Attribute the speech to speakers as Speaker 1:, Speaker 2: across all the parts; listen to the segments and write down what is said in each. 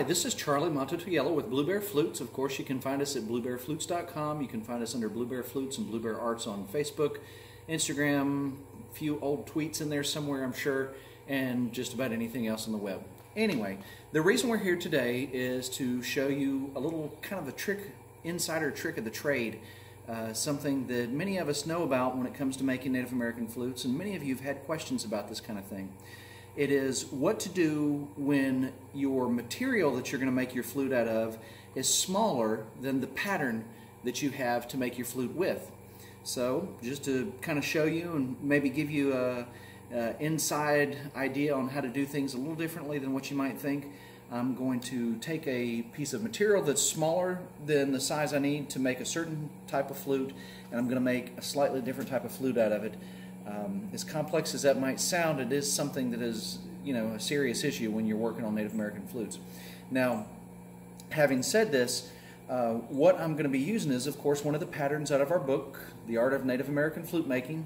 Speaker 1: Hi, this is Charlie Mato-Toyela with Blue Bear Flutes. Of course, you can find us at bluebearflutes.com. You can find us under Blue Bear Flutes and Blue Bear Arts on Facebook, Instagram, a few old tweets in there somewhere, I'm sure, and just about anything else on the web. Anyway, the reason we're here today is to show you a little kind of a trick, insider trick of the trade. Uh, something that many of us know about when it comes to making Native American flutes, and many of you have had questions about this kind of thing. It is what to do when your material that you're going to make your flute out of is smaller than the pattern that you have to make your flute with. So just to kind of show you and maybe give you a, a inside idea on how to do things a little differently than what you might think, I'm going to take a piece of material that's smaller than the size I need to make a certain type of flute, and I'm going to make a slightly different type of flute out of it. Um, as complex as that might sound, it is something that is, you know, a serious issue when you're working on Native American flutes. Now, having said this, uh, what I'm going to be using is, of course, one of the patterns out of our book, The Art of Native American Flute Making,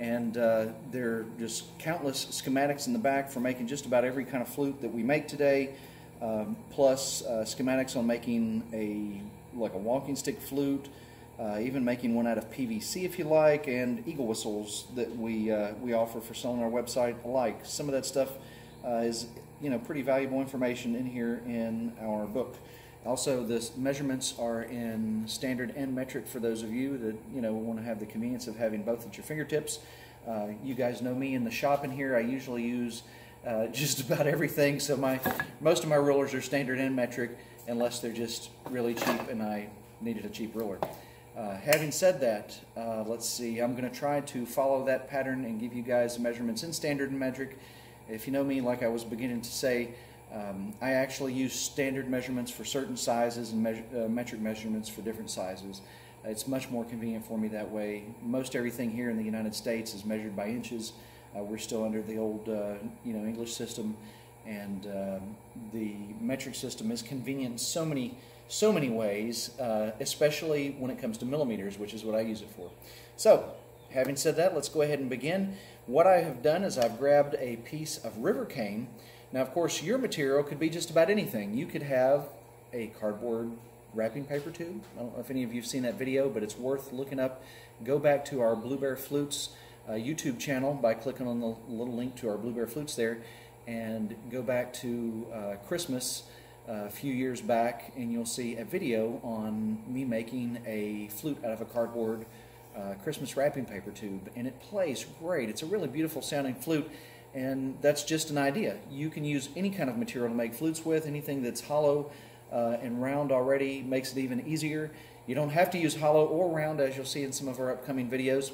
Speaker 1: and uh, there are just countless schematics in the back for making just about every kind of flute that we make today, um, plus uh, schematics on making a like a walking stick flute, uh, even making one out of PVC if you like, and eagle whistles that we uh, we offer for selling on our website alike. Some of that stuff uh, is you know pretty valuable information in here in our book. Also, the measurements are in standard and metric for those of you that you know want to have the convenience of having both at your fingertips. Uh, you guys know me in the shop in here. I usually use uh, just about everything, so my most of my rulers are standard and metric, unless they're just really cheap and I needed a cheap ruler. Uh, having said that, uh, let's see, I'm going to try to follow that pattern and give you guys measurements in standard and metric. If you know me, like I was beginning to say, um, I actually use standard measurements for certain sizes and measure, uh, metric measurements for different sizes. It's much more convenient for me that way. Most everything here in the United States is measured by inches. Uh, we're still under the old, uh, you know, English system, and um, the metric system is convenient so many so many ways, uh, especially when it comes to millimeters, which is what I use it for. So, having said that, let's go ahead and begin. What I have done is I've grabbed a piece of river cane. Now, of course, your material could be just about anything. You could have a cardboard wrapping paper tube. I don't know if any of you have seen that video, but it's worth looking up. Go back to our Blue Bear Flutes uh, YouTube channel by clicking on the little link to our Blue Bear Flutes there and go back to uh, Christmas a few years back and you'll see a video on me making a flute out of a cardboard uh, Christmas wrapping paper tube and it plays great. It's a really beautiful sounding flute and that's just an idea. You can use any kind of material to make flutes with, anything that's hollow uh, and round already makes it even easier. You don't have to use hollow or round as you'll see in some of our upcoming videos.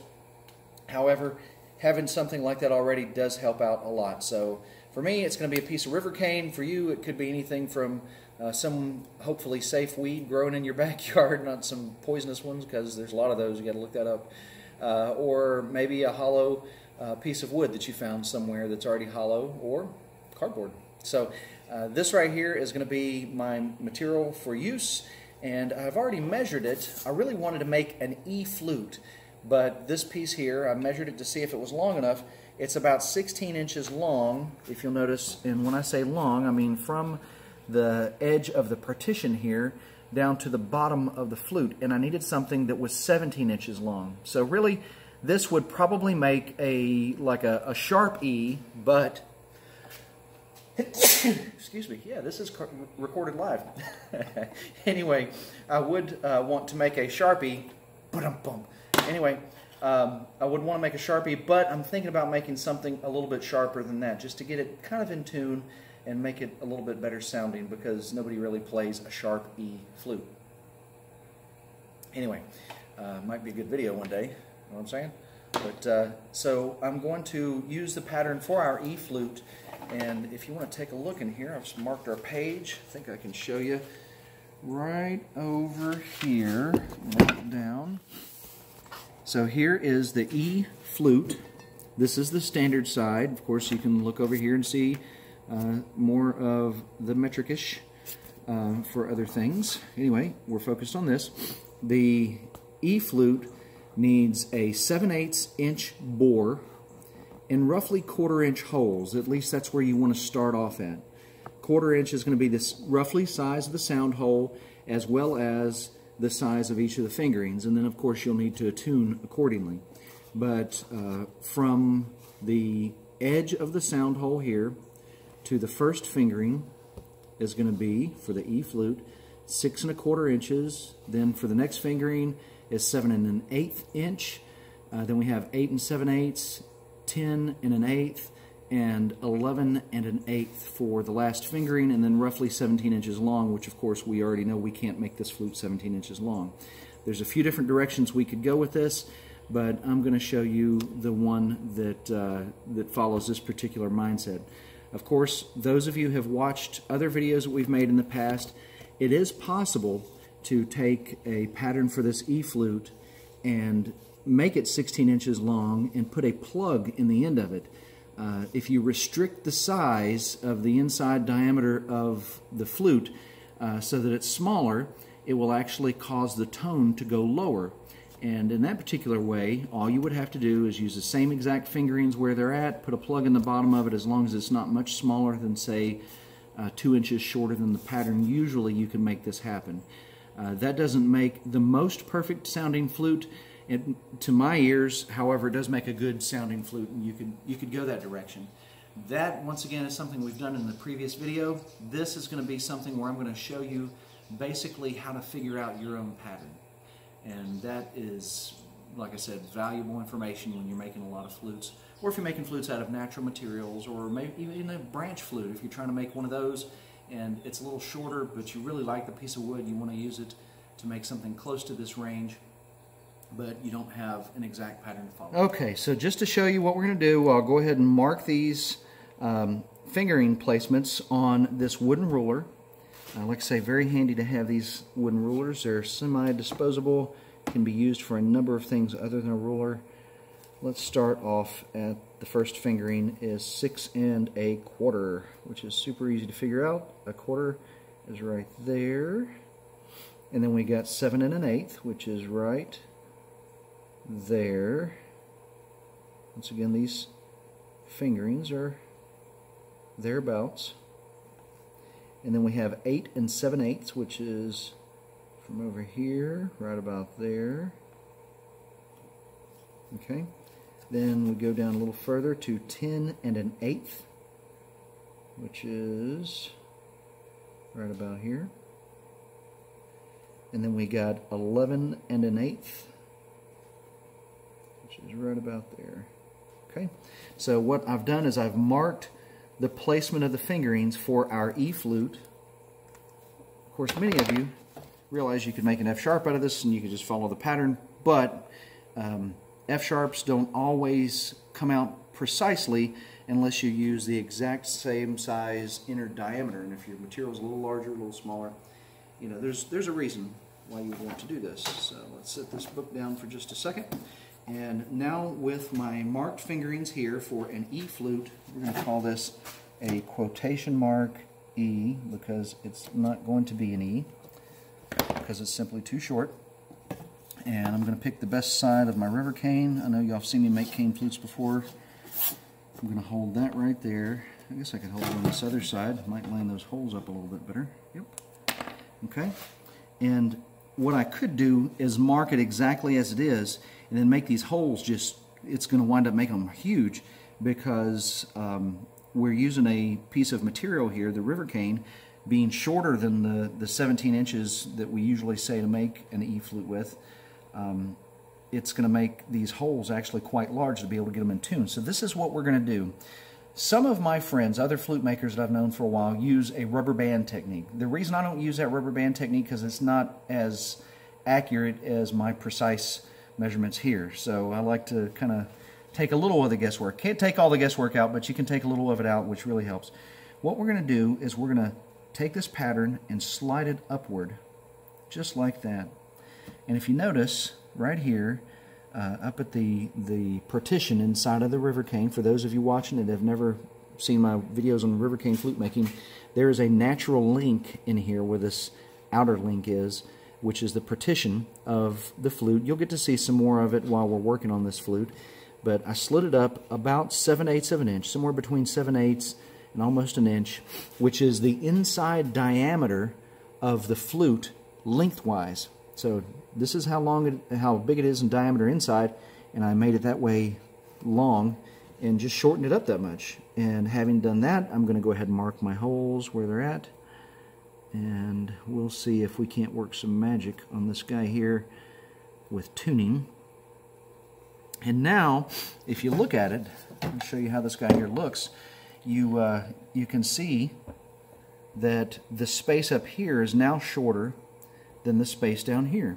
Speaker 1: However, having something like that already does help out a lot. So for me, it's going to be a piece of river cane. For you, it could be anything from uh, some hopefully safe weed growing in your backyard, not some poisonous ones, because there's a lot of those. You got to look that up. Uh, or maybe a hollow uh, piece of wood that you found somewhere that's already hollow, or cardboard. So uh, this right here is going to be my material for use, and I've already measured it. I really wanted to make an E flute, but this piece here, I measured it to see if it was long enough it's about 16 inches long, if you'll notice, and when I say long, I mean from the edge of the partition here down to the bottom of the flute, and I needed something that was 17 inches long. So really, this would probably make a like a, a sharp E, but excuse me, yeah, this is recorded live. anyway, I would uh, want to make a Sharpie, anyway, um, I would want to make a Sharpie, but I'm thinking about making something a little bit sharper than that, just to get it kind of in tune and make it a little bit better sounding because nobody really plays a sharp E flute. Anyway, uh, might be a good video one day, you know what I'm saying? But uh, so I'm going to use the pattern for our E flute, and if you want to take a look in here, I've marked our page. I think I can show you right over here. Mark down. So here is the E flute. This is the standard side. Of course, you can look over here and see uh, more of the metricish uh, for other things. Anyway, we're focused on this. The E flute needs a 7 8 inch bore and roughly quarter inch holes. At least that's where you want to start off at. quarter inch is going to be this roughly size of the sound hole as well as the size of each of the fingerings. And then, of course, you'll need to attune accordingly. But uh, from the edge of the sound hole here to the first fingering is going to be, for the E flute, six and a quarter inches. Then for the next fingering is seven and an eighth inch. Uh, then we have eight and seven eighths, ten and an eighth, and 11 and an eighth for the last fingering, and then roughly 17 inches long, which of course we already know we can't make this flute 17 inches long. There's a few different directions we could go with this, but I'm going to show you the one that, uh, that follows this particular mindset. Of course, those of you have watched other videos that we've made in the past, it is possible to take a pattern for this E flute and make it 16 inches long and put a plug in the end of it. Uh, if you restrict the size of the inside diameter of the flute uh, so that it's smaller, it will actually cause the tone to go lower. And in that particular way, all you would have to do is use the same exact fingerings where they're at, put a plug in the bottom of it as long as it's not much smaller than, say, uh, two inches shorter than the pattern. Usually you can make this happen. Uh, that doesn't make the most perfect sounding flute, it, to my ears, however, it does make a good sounding flute, and you could you could go that direction. That, once again, is something we've done in the previous video. This is going to be something where I'm going to show you basically how to figure out your own pattern. And that is, like I said, valuable information when you're making a lot of flutes. Or if you're making flutes out of natural materials, or maybe even a branch flute, if you're trying to make one of those and it's a little shorter, but you really like the piece of wood, you want to use it to make something close to this range but you don't have an exact pattern to follow. Okay, so just to show you what we're going to do, I'll go ahead and mark these um, fingering placements on this wooden ruler. Uh, like I say, very handy to have these wooden rulers. They're semi-disposable, can be used for a number of things other than a ruler. Let's start off at the first fingering is six and a quarter, which is super easy to figure out. A quarter is right there. And then we got seven and an eighth, which is right there. Once again, these fingerings are thereabouts. And then we have 8 and 7 eighths, which is from over here, right about there. Okay. Then we go down a little further to 10 and an eighth, which is right about here. And then we got 11 and an eighth, is right about there. Okay, so what I've done is I've marked the placement of the fingerings for our E flute. Of course, many of you realize you could make an F sharp out of this and you could just follow the pattern, but um, F sharps don't always come out precisely unless you use the exact same size inner diameter. And if your material is a little larger, a little smaller, you know, there's, there's a reason why you want to do this. So let's set this book down for just a second. And now with my marked fingerings here for an E flute, we're going to call this a quotation mark E because it's not going to be an E because it's simply too short. And I'm going to pick the best side of my river cane. I know y'all have seen me make cane flutes before. I'm going to hold that right there. I guess I could hold it on this other side. Might line those holes up a little bit better. Yep. Okay. And what I could do is mark it exactly as it is and then make these holes just, it's going to wind up making them huge because um, we're using a piece of material here, the river cane, being shorter than the, the 17 inches that we usually say to make an E flute with. Um, it's going to make these holes actually quite large to be able to get them in tune. So this is what we're going to do. Some of my friends, other flute makers that I've known for a while, use a rubber band technique. The reason I don't use that rubber band technique because it's not as accurate as my precise measurements here. So I like to kind of take a little of the guesswork. Can't take all the guesswork out, but you can take a little of it out, which really helps. What we're going to do is we're going to take this pattern and slide it upward, just like that. And if you notice, right here, uh, up at the, the partition inside of the river cane, for those of you watching that have never seen my videos on river cane flute making, there is a natural link in here where this outer link is, which is the partition of the flute. You'll get to see some more of it while we're working on this flute, but I slid it up about 7 eighths of an inch, somewhere between 7 eighths and almost an inch, which is the inside diameter of the flute lengthwise. So this is how long, it, how big it is in diameter inside, and I made it that way long and just shortened it up that much. And having done that, I'm going to go ahead and mark my holes where they're at. And we'll see if we can't work some magic on this guy here with tuning. And now, if you look at it, I'll show you how this guy here looks. You, uh, you can see that the space up here is now shorter than the space down here.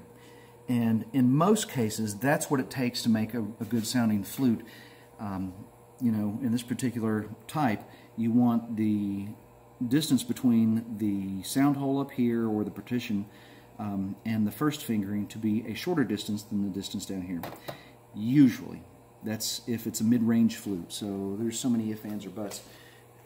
Speaker 1: And in most cases, that's what it takes to make a, a good sounding flute. Um, you know, in this particular type, you want the distance between the sound hole up here or the partition um, and the first fingering to be a shorter distance than the distance down here. Usually. That's if it's a mid-range flute. So there's so many if, ands, or buts.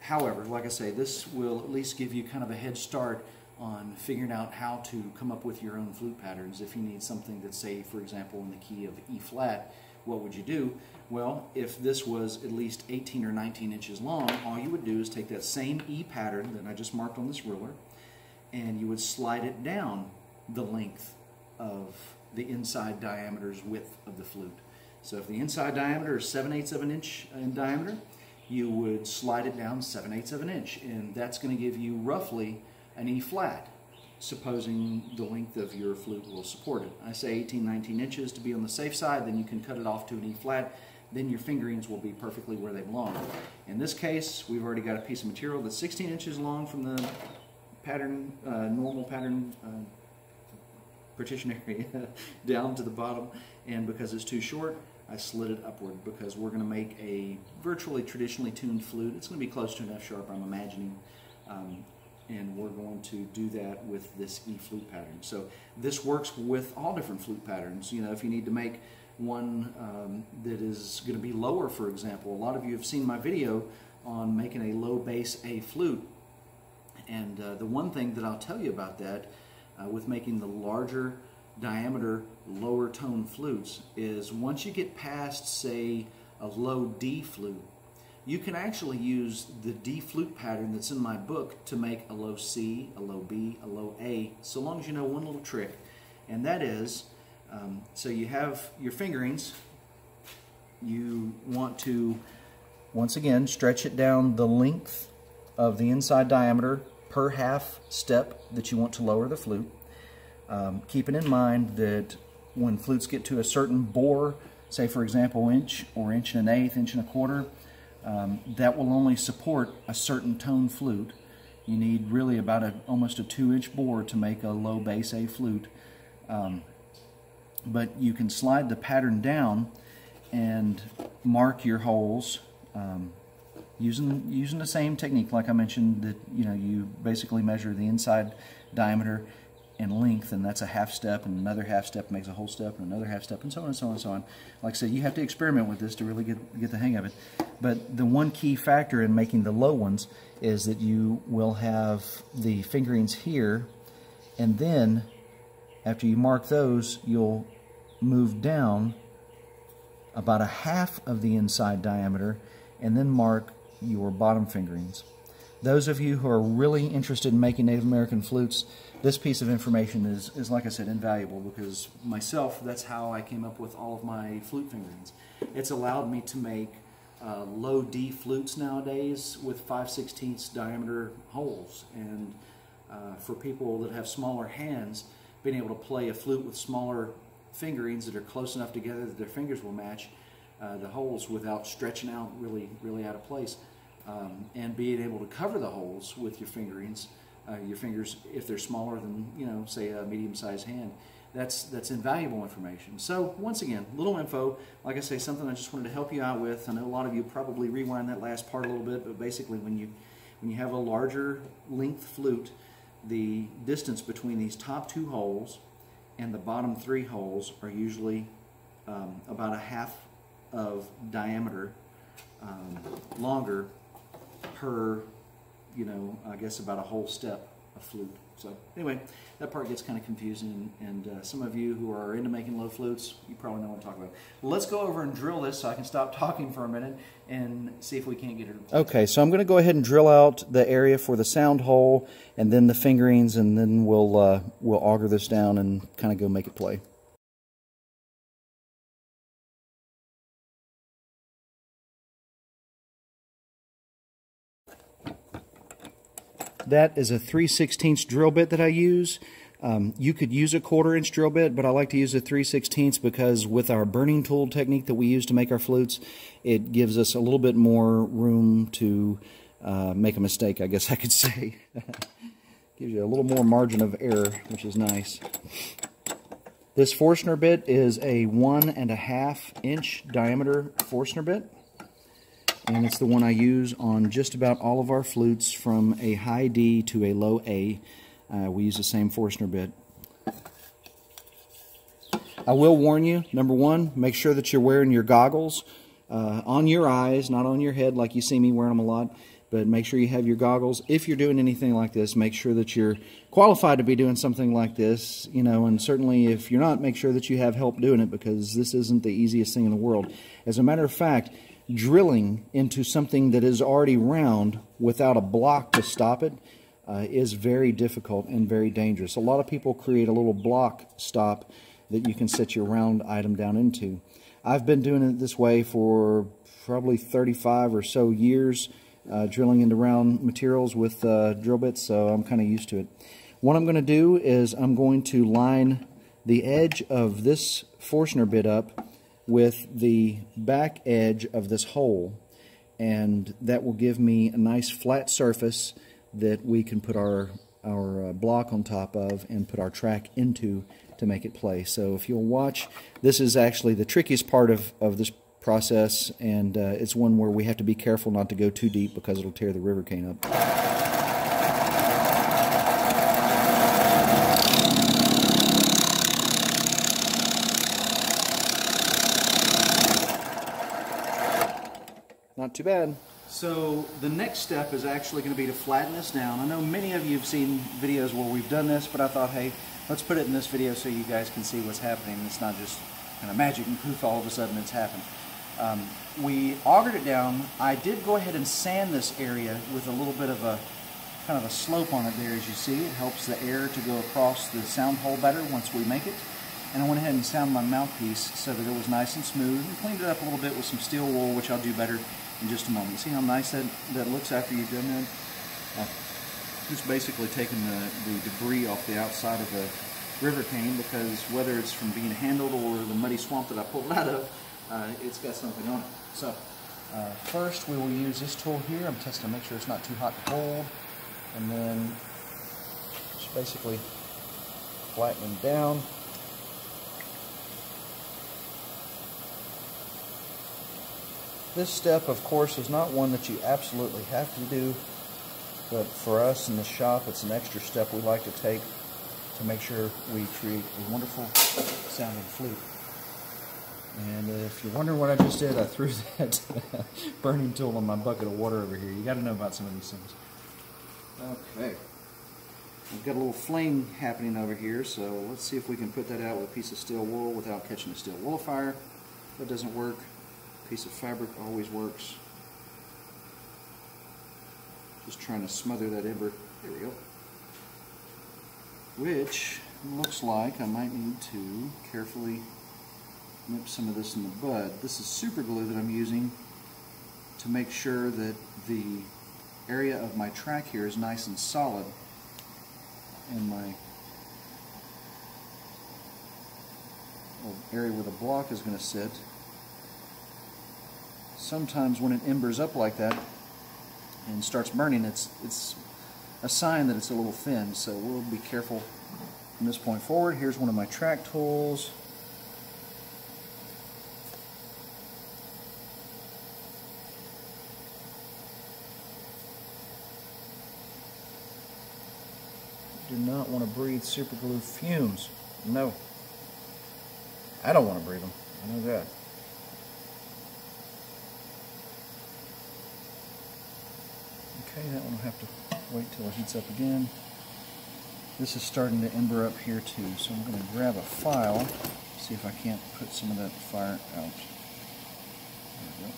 Speaker 1: However, like I say, this will at least give you kind of a head start on figuring out how to come up with your own flute patterns. If you need something that's, say, for example, in the key of E flat, what would you do? Well, if this was at least 18 or 19 inches long, all you would do is take that same E pattern that I just marked on this ruler, and you would slide it down the length of the inside diameter's width of the flute. So if the inside diameter is 7 eighths of an inch in diameter, you would slide it down 7 eighths of an inch, and that's going to give you roughly an E flat, supposing the length of your flute will support it. I say 18, 19 inches to be on the safe side, then you can cut it off to an E flat, then your fingerings will be perfectly where they belong. In this case, we've already got a piece of material that's 16 inches long from the pattern, uh, normal pattern uh, partition area down to the bottom, and because it's too short, I slid it upward because we're going to make a virtually traditionally tuned flute. It's going to be close to an F sharp, I'm imagining. Um, and we're going to do that with this E flute pattern. So this works with all different flute patterns. You know, if you need to make one um, that is going to be lower, for example. A lot of you have seen my video on making a low bass A flute. And uh, the one thing that I'll tell you about that uh, with making the larger diameter lower tone flutes is once you get past, say, a low D flute, you can actually use the D flute pattern that's in my book to make a low C, a low B, a low A, so long as you know one little trick, and that is, um, so you have your fingerings, you want to, once again, stretch it down the length of the inside diameter per half step that you want to lower the flute. Um, keeping in mind that when flutes get to a certain bore, say for example inch or inch and an eighth, inch and a quarter, um, that will only support a certain tone flute. You need really about a almost a two inch bore to make a low bass A flute. Um, but you can slide the pattern down and mark your holes um, using using the same technique like I mentioned that you know you basically measure the inside diameter and length, and that's a half step, and another half step makes a whole step, and another half step, and so on and so on and so on. Like I said, you have to experiment with this to really get, get the hang of it. But the one key factor in making the low ones is that you will have the fingerings here, and then after you mark those, you'll move down about a half of the inside diameter, and then mark your bottom fingerings. Those of you who are really interested in making Native American flutes, this piece of information is, is, like I said, invaluable because myself, that's how I came up with all of my flute fingerings. It's allowed me to make uh, low D flutes nowadays with 5 16 diameter holes. And uh, for people that have smaller hands, being able to play a flute with smaller fingerings that are close enough together that their fingers will match uh, the holes without stretching out really, really out of place. Um, and being able to cover the holes with your fingerings uh, your fingers if they're smaller than you know say a medium-sized hand that's that's invaluable information. So once again little info. Like I say something I just wanted to help you out with. I know a lot of you probably rewind that last part a little bit but basically when you when you have a larger length flute the distance between these top two holes and the bottom three holes are usually um, about a half of diameter um, longer per you know, I guess about a whole step of flute. So anyway, that part gets kind of confusing, and uh, some of you who are into making low flutes, you probably know what I'm talking about. Let's go over and drill this so I can stop talking for a minute and see if we can't get it.
Speaker 2: Okay, so I'm going to go ahead and drill out the area for the sound hole, and then the fingerings, and then we'll uh, we'll auger this down and kind of go make it play. That is a 3 16 drill bit that I use. Um, you could use a quarter inch drill bit, but I like to use a 3 16 because with our burning tool technique that we use to make our flutes, it gives us a little bit more room to uh, make a mistake, I guess I could say. gives you a little more margin of error, which is nice. This Forstner bit is a one and a half inch diameter Forstner bit and it's the one I use on just about all of our flutes from a high D to a low A. Uh, we use the same Forstner bit. I will warn you, number one, make sure that you're wearing your goggles uh, on your eyes, not on your head like you see me wearing them a lot, but make sure you have your goggles. If you're doing anything like this, make sure that you're qualified to be doing something like this, you know, and certainly if you're not, make sure that you have help doing it because this isn't the easiest thing in the world. As a matter of fact, drilling into something that is already round without a block to stop it uh, is very difficult and very dangerous. A lot of people create a little block stop that you can set your round item down into. I've been doing it this way for probably 35 or so years, uh, drilling into round materials with uh, drill bits, so I'm kind of used to it. What I'm going to do is I'm going to line the edge of this Forstner bit up with the back edge of this hole and that will give me a nice flat surface that we can put our our uh, block on top of and put our track into to make it play. So if you'll watch, this is actually the trickiest part of, of this process and uh, it's one where we have to be careful not to go too deep because it'll tear the river cane up. Too bad.
Speaker 1: So the next step is actually going to be to flatten this down. I know many of you have seen videos where we've done this, but I thought, hey, let's put it in this video so you guys can see what's happening. It's not just kind of magic and poof, all of a sudden it's happened. Um, we augered it down. I did go ahead and sand this area with a little bit of a kind of a slope on it there as you see. It helps the air to go across the sound hole better once we make it. And I went ahead and sounded my mouthpiece so that it was nice and smooth and cleaned it up a little bit with some steel wool, which I'll do better in just a moment. See how nice that, that looks after you've done that? Uh, just basically taking the, the debris off the outside of the river cane because whether it's from being handled or the muddy swamp that I pulled out of, uh, it's got something on it. So uh, first we will use this tool here. I'm testing to make sure it's not too hot to hold. And then just basically flattening down. This step, of course, is not one that you absolutely have to do, but for us in the shop, it's an extra step we like to take to make sure we create a wonderful sounding flute. And if you're wondering what I just did, I threw that burning tool on my bucket of water over here. You got to know about some of these things. Okay. We've got a little flame happening over here, so let's see if we can put that out with a piece of steel wool without catching a steel wool fire. That doesn't work, piece of fabric always works. Just trying to smother that ember. There we go. Which looks like I might need to carefully nip some of this in the bud. This is super glue that I'm using to make sure that the area of my track here is nice and solid and my area where the block is going to sit sometimes when it embers up like that and starts burning, it's, it's a sign that it's a little thin. So we'll be careful from this point forward. Here's one of my track tools. Do not want to breathe super glue fumes. No. I don't want to breathe them. I know that. Okay, that one will have to wait till it heats up again.
Speaker 2: This is starting to ember up here too, so I'm going to grab a file, see if I can't put some of that fire out. There we go.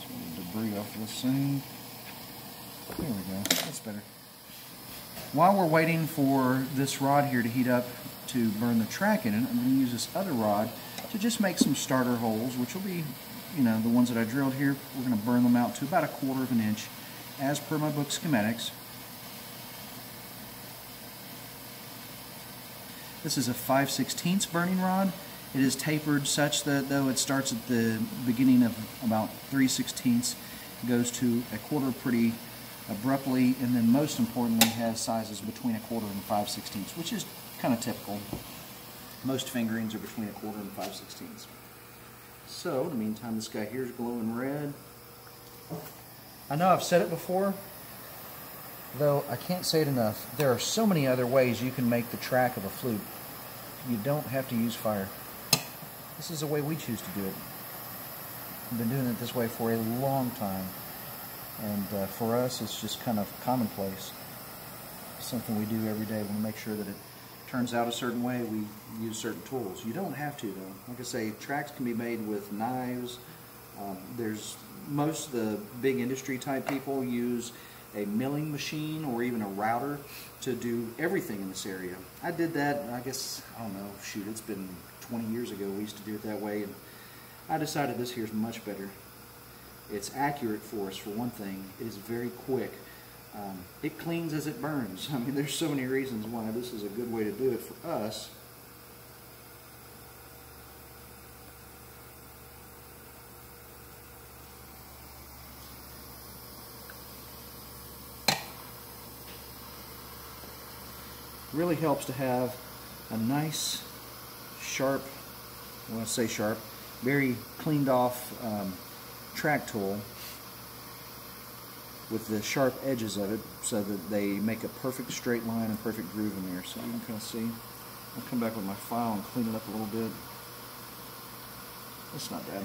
Speaker 2: Some the debris off this thing. There we go, that's better. While we're waiting for this rod here to heat up to burn the track in it, I'm going to use this other rod to just make some starter holes, which will be, you know, the ones that I drilled here. We're going to burn them out to about a quarter of an inch as per my book schematics. This is a 5 16 burning rod. It is tapered such that though it starts at the beginning of about 3 16 goes to a quarter pretty abruptly, and then most importantly has sizes between a quarter and 5 16 which is kind of typical. Most fingerings are between a quarter and 5 16 So, in the meantime, this guy here is glowing red. I know I've said it before, though I can't say it enough. There are so many other ways you can make the track of a flute. You don't have to use fire. This is the way we choose to do it. I've been doing it this way for a long time. And uh, for us, it's just kind of commonplace. Something we do every day. We make sure that it turns out a certain way. We use certain tools. You don't have to, though. Like I say, tracks can be made with knives. Um, there's most of the big industry type people use a milling machine or even a router to do everything in this area. I did that, I guess, I don't know, shoot, it's been 20 years ago. We used to do it that way, and I decided this here is much better. It's accurate for us, for one thing. It is very quick. Um, it cleans as it burns. I mean, there's so many reasons why this is a good way to do it for us. really helps to have a nice, sharp, I say sharp, very cleaned off um, track tool with the sharp edges of it so that they make a perfect straight line and perfect groove in there. So you can kind of see. I'll come back with my file and clean it up a little bit. It's not bad.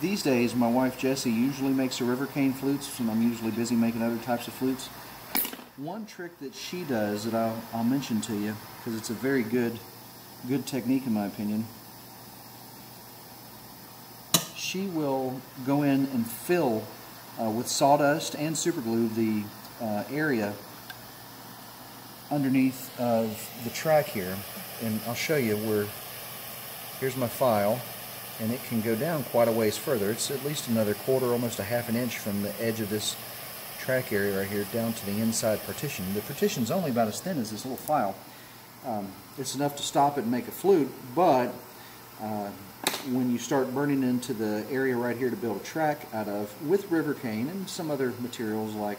Speaker 2: These days, my wife Jessie usually makes the river cane flutes, and I'm usually busy making other types of flutes. One trick that she does that I'll, I'll mention to you, because it's a very good, good technique in my opinion. She will go in and fill uh, with sawdust and superglue the uh, area underneath of the track here. And I'll show you where, here's my file and it can go down quite a ways further. It's at least another quarter, almost a half an inch from the edge of this track area right here down to the inside partition. The partition's only about as thin as this little file. Um, it's enough to stop it and make a flute, but uh, when you start burning into the area right here to build a track out of with river cane and some other materials like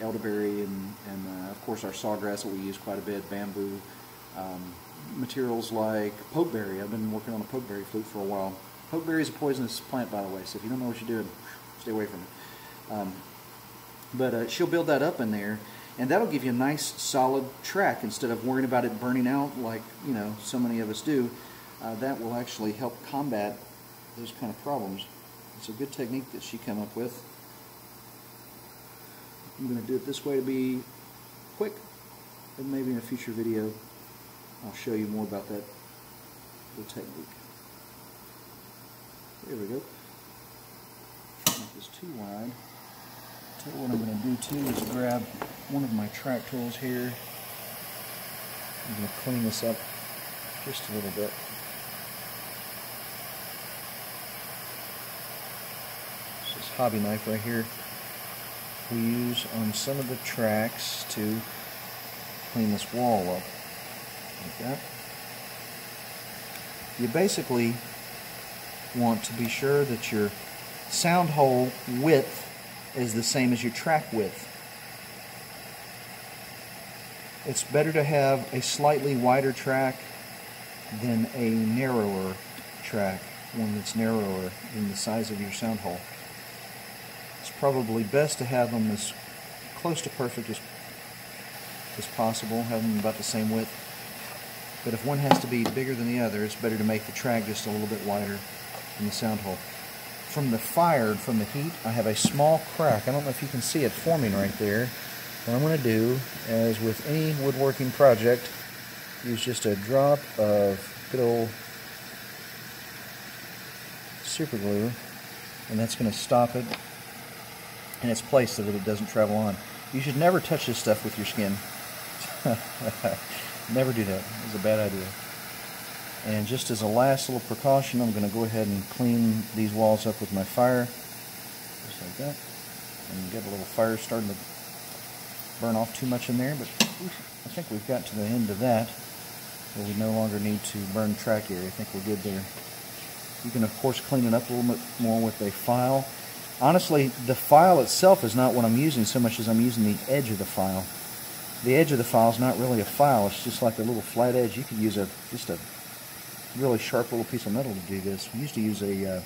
Speaker 2: elderberry and, and uh, of course our sawgrass that we use quite a bit, bamboo, um, materials like pokeberry. I've been working on a pokeberry flute for a while. Pokeberry is a poisonous plant, by the way, so if you don't know what you're doing, stay away from it. Um, but uh, she'll build that up in there, and that'll give you a nice, solid track instead of worrying about it burning out like you know so many of us do. Uh, that will actually help combat those kind of problems. It's a good technique that she came up with. I'm going to do it this way to be quick, and maybe in a future video I'll show you more about that the technique. There we go. Make this too wide. You what I'm going to do too is grab one of my track tools here. I'm going to clean this up just a little bit. This hobby knife right here we use on some of the tracks to clean this wall up like that. You basically want to be sure that your sound hole width is the same as your track width. It's better to have a slightly wider track than a narrower track, one that's narrower than the size of your sound hole. It's probably best to have them as close to perfect as as possible, have them about the same width. But if one has to be bigger than the other, it's better to make the track just a little bit wider than the sound hole. From the fire, from the heat, I have a small crack. I don't know if you can see it forming right there. What I'm going to do, as with any woodworking project, use just a drop of good old super glue, and that's going to stop it in its place so that it doesn't travel on. You should never touch this stuff with your skin. never do that. It's a bad idea. And just as a last little precaution, I'm going to go ahead and clean these walls up with my fire. Just like that. And get a little fire starting to burn off too much in there, but I think we've got to the end of that we no longer need to burn track area. I think we're good there. You can of course clean it up a little bit more with a file. Honestly, the file itself is not what I'm using so much as I'm using the edge of the file. The edge of the file is not really a file, it's just like a little flat edge. You could use a just a really sharp little piece of metal to do this. We used to use a uh,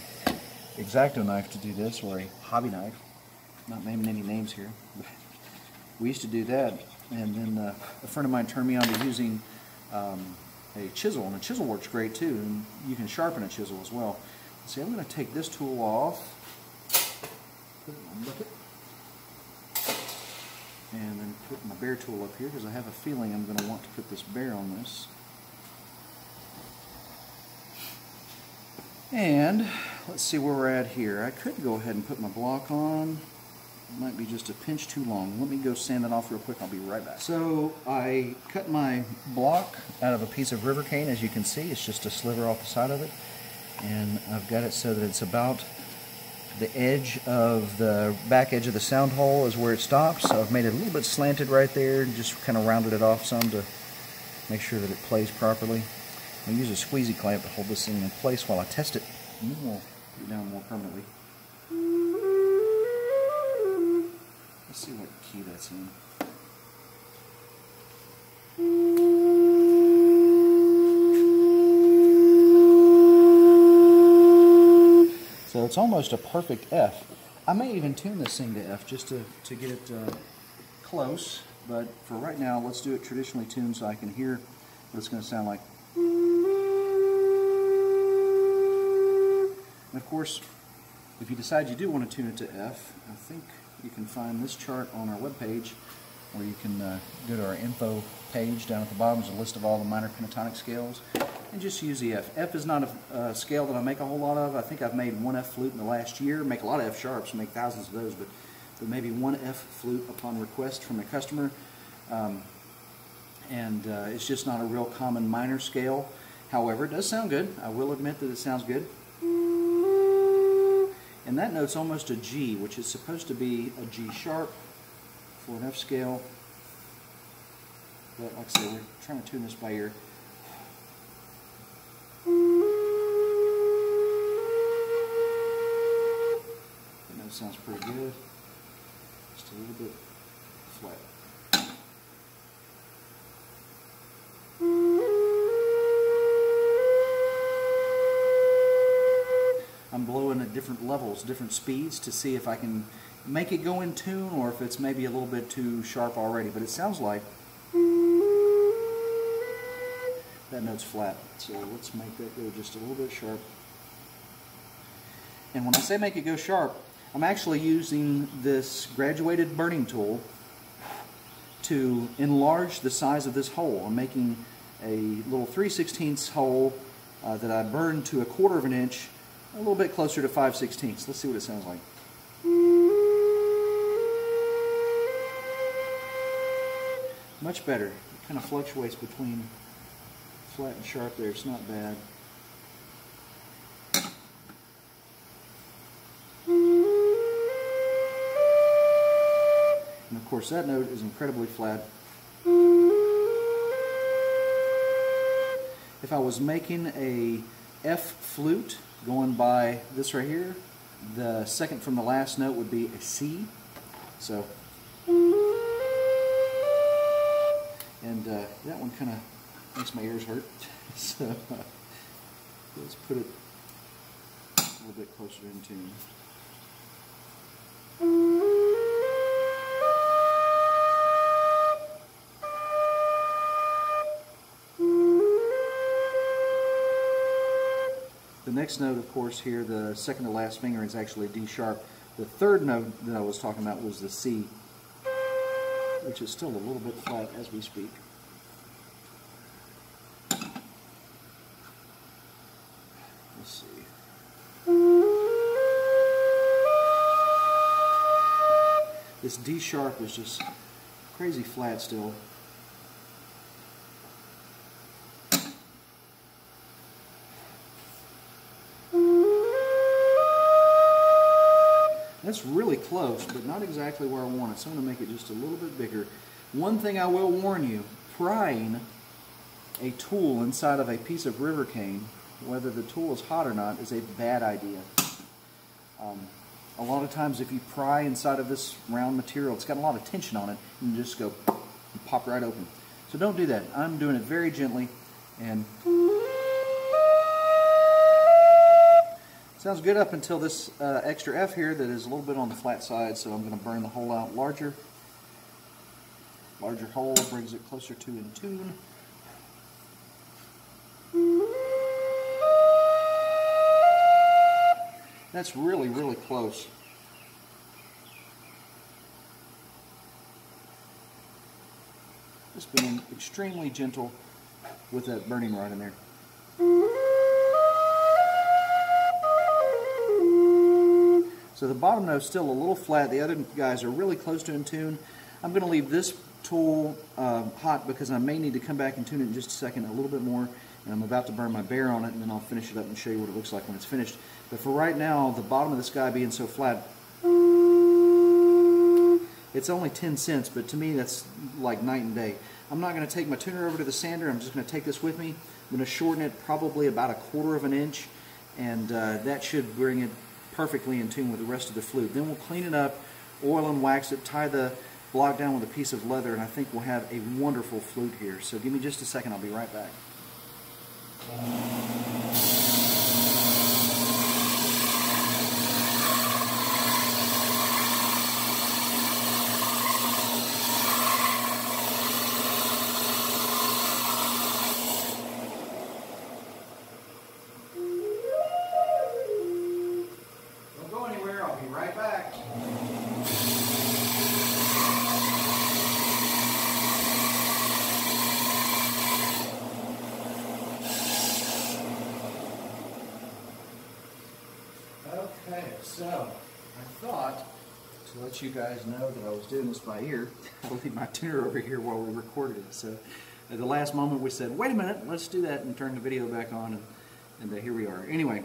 Speaker 2: X-Acto knife to do this, or a hobby knife. Not naming any names here. we used to do that, and then uh, a friend of mine turned me on to using um, a chisel, and a chisel works great too, and you can sharpen a chisel as well. See, I'm going to take this tool off, put it in my bucket, and then put my bear tool up here because I have a feeling I'm going to want to put this bear on this. And let's see where we're at here. I could go ahead and put my block on It might be just a pinch too long. Let me go sand it off real quick. I'll be right back. So I cut my block out of a piece of river cane. As you can see, it's just a sliver off the side of it. And I've got it so that it's about the edge of the back edge of the sound hole is where it stops. So I've made it a little bit slanted right there and just kind of rounded it off some to make sure that it plays properly. I use a squeezy clamp to hold this thing in place while I test it. And then we'll put it down more permanently. Let's see what key that's in. So it's almost a perfect F. I may even tune this thing to F just to, to get it uh, close, but for right now, let's do it traditionally tuned so I can hear what it's going to sound like. And of course, if you decide you do want to tune it to F, I think you can find this chart on our webpage where you can uh, go to our info page down at the bottom is a list of all the minor pentatonic scales and just use the F. F is not a, scale that I make a whole lot of. I think I've made one F flute in the last year, make a lot of F sharps, make thousands of those, but, but maybe one F flute upon request from a customer. Um, and uh, it's just not a real common minor scale. However, it does sound good. I will admit that it sounds good. And that note's almost a G, which is supposed to be a G sharp for an F scale. But like I said, we're trying to tune this by ear. That note sounds pretty good. Just a little bit flat. At different levels, different speeds to see if I can make it go in tune or if it's maybe a little bit too sharp already. But it sounds like that note's flat. So let's make that go just a little bit sharp. And when I say make it go sharp, I'm actually using this graduated burning tool to enlarge the size of this hole. I'm making a little 3 16 hole uh, that I burned to a quarter of an inch a little bit closer to 5 16ths. Let's see what it sounds like. Much better. It kind of fluctuates between flat and sharp there. It's not bad. And of course that note is incredibly flat. If I was making a F flute, going by this right here, the second from the last note would be a C. So, and uh, that one kind of makes my ears hurt. so, uh, let's put it a little bit closer in tune. Next note, of course, here, the second to last finger is actually D sharp. The third note that I was talking about was the C, which is still a little bit flat as we speak. Let's see. This D sharp is just crazy flat still. That's really close, but not exactly where I want it, so I'm going to make it just a little bit bigger. One thing I will warn you, prying a tool inside of a piece of river cane, whether the tool is hot or not, is a bad idea. Um, a lot of times if you pry inside of this round material, it's got a lot of tension on it, and you just go pop right open. So don't do that. I'm doing it very gently, and Sounds good up until this uh, extra F here that is a little bit on the flat side, so I'm going to burn the hole out larger. Larger hole brings it closer to in tune. That's really, really close. Just being extremely gentle with that burning rod in there. So the bottom note is still a little flat. The other guys are really close to in tune. I'm going to leave this tool uh, hot because I may need to come back and tune it in just a second a little bit more. And I'm about to burn my bear on it and then I'll finish it up and show you what it looks like when it's finished. But for right now, the bottom of this guy being so flat, it's only 10 cents, but to me that's like night and day. I'm not going to take my tuner over to the sander. I'm just going to take this with me. I'm going to shorten it probably about a quarter of an inch, and uh, that should bring it perfectly in tune with the rest of the flute. Then we'll clean it up, oil and wax it, tie the block down with a piece of leather, and I think we'll have a wonderful flute here. So give me just a second, I'll be right back. Okay, so I thought let you guys know that I was doing this by ear, I'll leave my tuner over here while we recorded it. So at the last moment we said, wait a minute, let's do that and turn the video back on and, and uh, here we are. Anyway.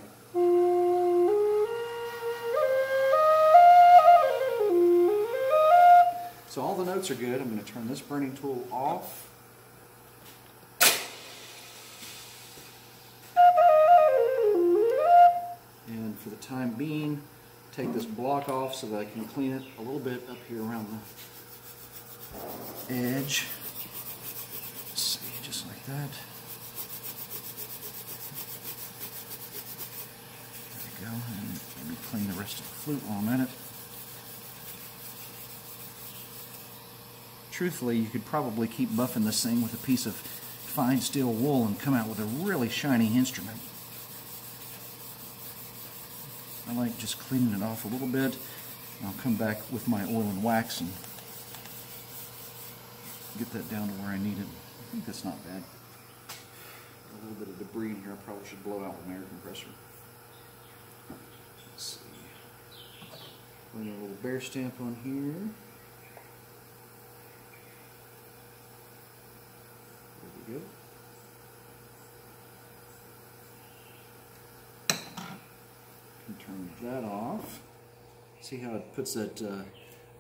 Speaker 2: So all the notes are good. I'm going to turn this burning tool off. And for the time being, take this block off so that I can clean it a little bit up here around the edge. Let's see, just like that. There we go, and maybe clean the rest of the flute while I'm at it. Truthfully, you could probably keep buffing this thing with a piece of fine steel wool and come out with a really shiny instrument. I like just cleaning it off a little bit. I'll come back with my oil and wax and get that down to where I need it. I think that's not bad. A little bit of debris in here I probably should blow out with my air compressor. Let's see. Putting a little bear stamp on here. There we go. Turn that off. See how it puts that uh,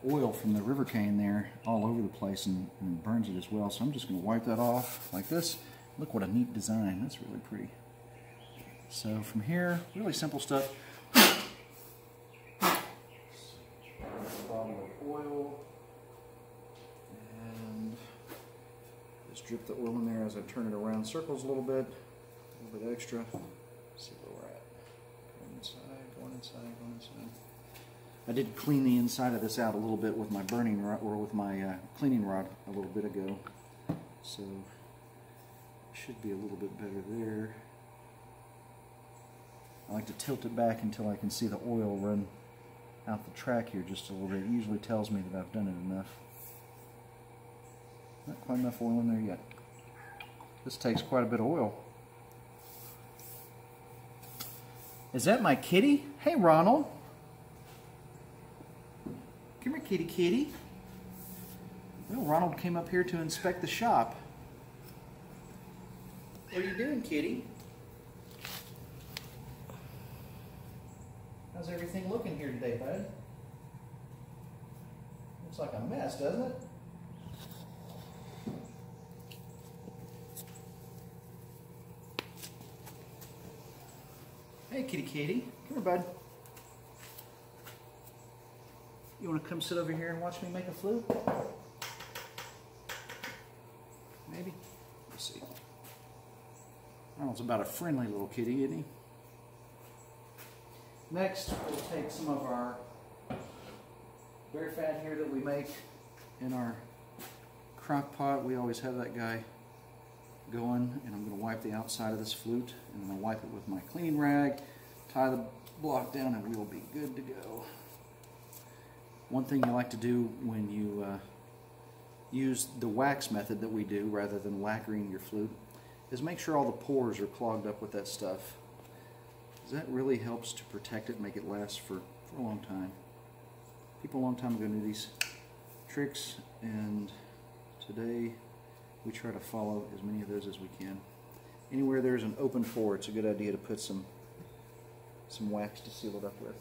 Speaker 2: oil from the river cane there all over the place and, and burns it as well. So I'm just going to wipe that off like this. Look what a neat design. That's really pretty. So from here, really simple stuff. just drip the oil in there as I turn it around circles a little bit. A little bit extra. Let's see where we're at. Go inside, going inside. I did clean the inside of this out a little bit with my burning rod, or with my uh, cleaning rod a little bit ago. So, should be a little bit better there. I like to tilt it back until I can see the oil run out the track here just a little bit. It usually tells me that I've done it enough. Not quite enough oil in there yet. This takes quite a bit of oil. Is that my kitty? Hey, Ronald. Come here, kitty kitty. Well, Ronald came up here to inspect the shop. What are you doing, kitty? How's everything looking here today, bud? Looks like a mess, doesn't it? Hey, kitty kitty. Come here, bud. You want to come sit over here and watch me make a flute? Maybe. Let's see. Ronald's about a friendly little kitty, isn't he? Next, we'll take some of our bear fat here that we make in our crock pot. We always have that guy going, and I'm going to wipe the outside of this flute, and I'm going to wipe it with my cleaning rag, tie the block down, and we will be good to go. One thing you like to do when you uh, use the wax method that we do rather than lacquering your flute is make sure all the pores are clogged up with that stuff. That really helps to protect it, and make it last for, for a long time. People a long time ago knew these tricks, and today we try to follow as many of those as we can. Anywhere there's an open pore, it's a good idea to put some some wax to seal it up with.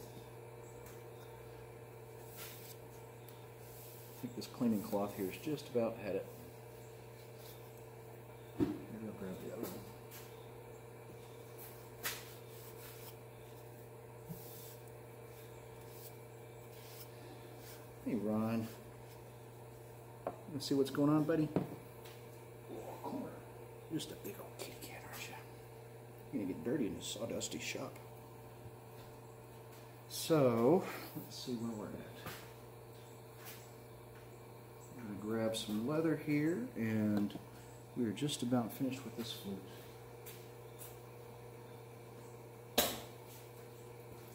Speaker 2: I think this cleaning cloth here has just about had it. Maybe I'll grab the other one. Hey, Ron. Let's see what's going on, buddy. You're just a big old kitty cat, aren't you? You're gonna get dirty in this sawdusty shop. So, let's see where we're at. I'm gonna grab some leather here, and we are just about finished with this flute.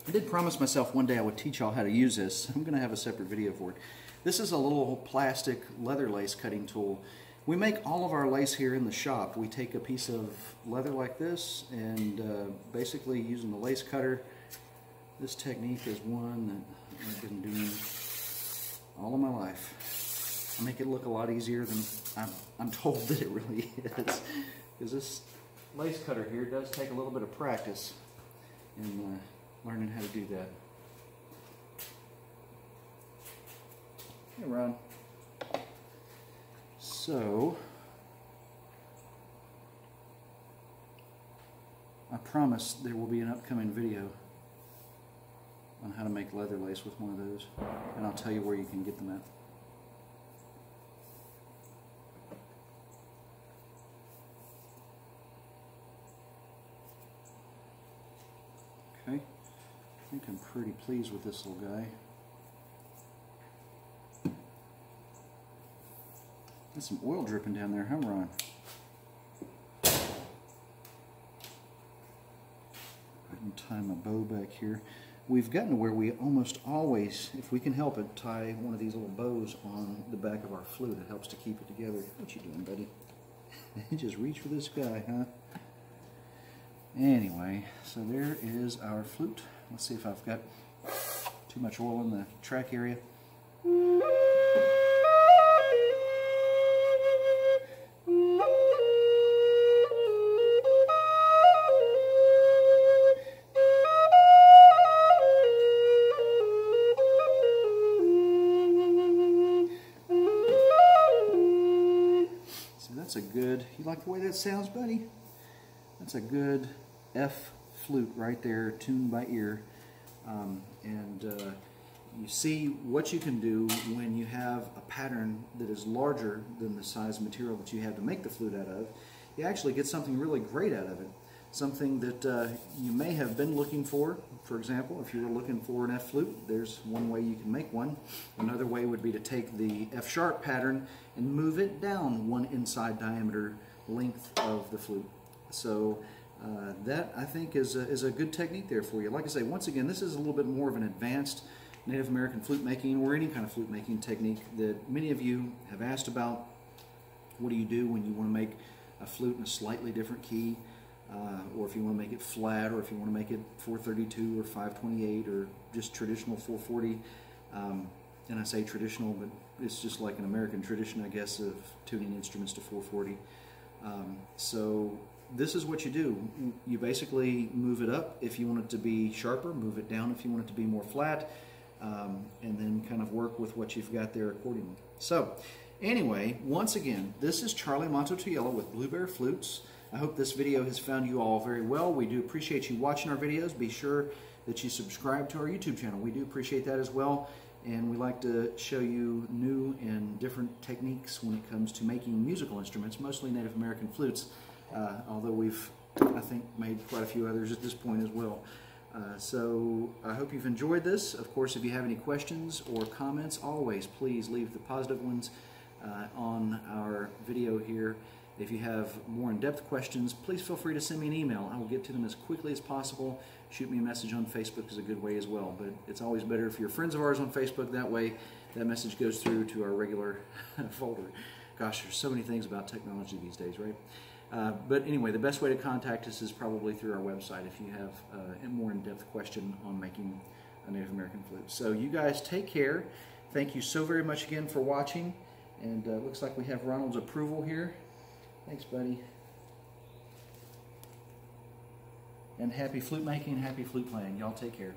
Speaker 2: I did promise myself one day I would teach y'all how to use this. I'm going to have a separate video for it. This is a little plastic leather lace cutting tool. We make all of our lace here in the shop. We take a piece of leather like this and uh, basically using the lace cutter, this technique is one that I've been doing all of my life. I make it look a lot easier than I'm, I'm told that it really is. Because this lace cutter here does take a little bit of practice. in uh, learning how to do that. Hey, Ron. So, I promise there will be an upcoming video on how to make leather lace with one of those, and I'll tell you where you can get them at. Okay. I think I'm pretty pleased with this little guy. Got some oil dripping down there, huh, Ron? Tie my bow back here. We've gotten to where we almost always, if we can help it, tie one of these little bows on the back of our flute. It helps to keep it together. What you doing, buddy? Just reach for this guy, huh? Anyway, so there is our flute. Let's see if I've got too much oil in the track area. Like the way that sounds, buddy? That's a good F flute right there, tuned by ear. Um, and uh, you see what you can do when you have a pattern that is larger than the size material that you have to make the flute out of. You actually get something really great out of it. Something that uh, you may have been looking for. For example, if you were looking for an F flute, there's one way you can make one. Another way would be to take the F sharp pattern and move it down one inside diameter length of the flute. So uh, that I think is a, is a good technique there for you. Like I say, once again, this is a little bit more of an advanced Native American flute making or any kind of flute making technique that many of you have asked about. What do you do when you want to make a flute in a slightly different key? Uh, or if you want to make it flat, or if you want to make it 432 or 528 or just traditional 440. Um, and I say traditional, but it's just like an American tradition, I guess, of tuning instruments to 440. Um, so this is what you do. You basically move it up if you want it to be sharper, move it down if you want it to be more flat, um, and then kind of work with what you've got there accordingly. So, anyway, once again, this is Charlie Mato-Toyela with Blue Bear Flutes. I hope this video has found you all very well. We do appreciate you watching our videos. Be sure that you subscribe to our YouTube channel. We do appreciate that as well. And we like to show you new and different techniques when it comes to making musical instruments, mostly Native American flutes, uh, although we've, I think, made quite a few others at this point as well. Uh, so I hope you've enjoyed this. Of course, if you have any questions or comments, always please leave the positive ones uh, on our video here. If you have more in-depth questions, please feel free to send me an email. I will get to them as quickly as possible. Shoot me a message on Facebook is a good way as well. But it's always better if you're friends of ours on Facebook. That way, that message goes through to our regular folder. Gosh, there's so many things about technology these days, right? Uh, but anyway, the best way to contact us is probably through our website if you have uh, a more in-depth question on making a Native American flute. So you guys take care. Thank you so very much again for watching. And uh, looks like we have Ronald's approval here. Thanks, buddy. And happy flute making, happy flute playing. Y'all take care.